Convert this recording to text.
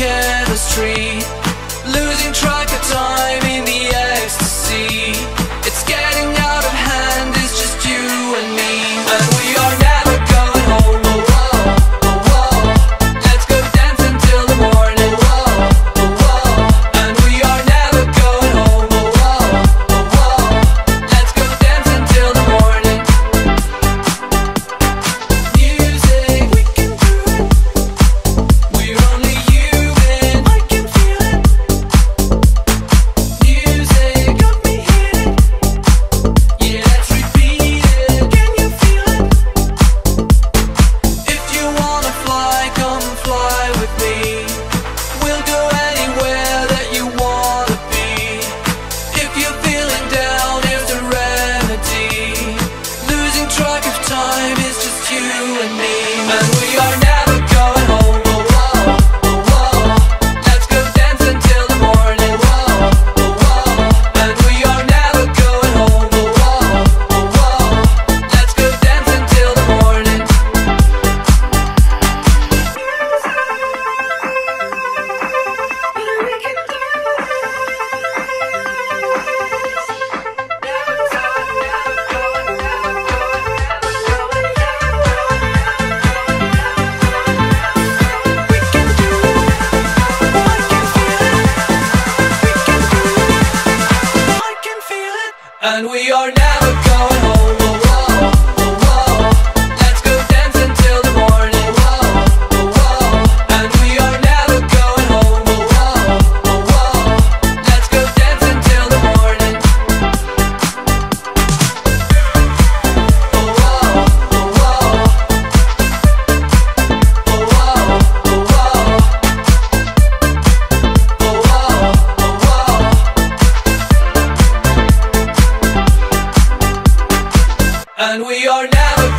chemistry And we are never going home. and we are never